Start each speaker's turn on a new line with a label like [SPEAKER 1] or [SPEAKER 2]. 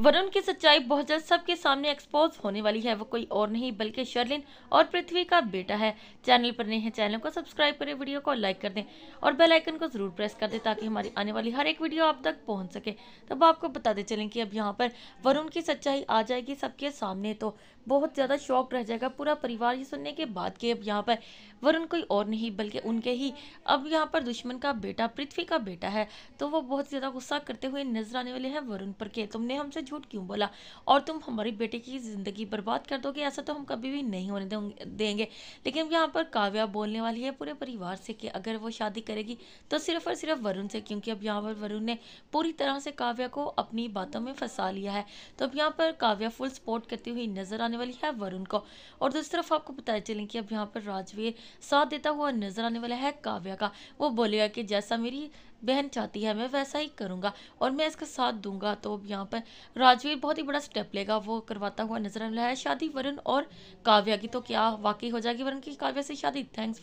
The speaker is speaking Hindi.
[SPEAKER 1] वरुण की सच्चाई बहुत जल्द सबके सामने एक्सपोज होने वाली है। वो कोई और नहीं, बल्कि शर्लिन और पृथ्वी का बेटा है। चैनल पर नहीं है चैनल को सब्सक्राइब करें वीडियो को लाइक कर दें और बेल आइकन को ज़रूर प्रेस कर दें ताकि हमारी आने वाली हर एक वीडियो आप तक पहुँच सके। तब आपको बताते चलें कि अब यहाँ पर वरुण की सच्चाई आ जाएगी सबके सामने। तो बहुत ज़्यादा शौक रह जाएगा पूरा परिवार ये सुनने के बाद कि अब यहाँ पर वरुण कोई और नहीं, बल्कि उनके ही। अब यहाँ पर दुश्मन का बेटा, पृथ्वी का बेटा है। तो वो बहुत ज़्यादा गुस्सा करते हुए नज़र आने वाले हैं वरुण पर के। तुमने हमसे झूठ क्यों बोला? और तुम हमारी बेटे की ज़िंदगी बर्बाद कर दोगे? ऐसा तो हम कभी भी नहीं होने देंगे लेकिन यहाँ पर काव्या बोलने वाली है पूरे परिवार से कि अगर वो शादी करेगी तो सिर्फ़ और सिर्फ़ वरुण से, क्योंकि अब यहाँ पर वरुण ने पूरी तरह से काव्या को अपनी बातों में फंसा लिया है। तो अब यहाँ पर काव्या फुल सपोर्ट करती हुई नज़र आने वाली है वरुण को। और दूसरी तरफ़ आपको बताया चलें कि अब यहाँ पर राजवीर साथ देता हुआ नज़र आने वाला है काव्या का। वो बोलेगा कि जैसा मेरी बहन चाहती है, मैं वैसा ही करूँगा और मैं इसका साथ दूँगा। तो अब यहाँ पर राजवीर बहुत ही बड़ा स्टेप लेगा, वो करवाता हुआ नज़र आ रहा है। शादी वरुण और काव्या की तो क्या वाकई हो जाएगी? वरुण की काव्या से शादी थैंक्स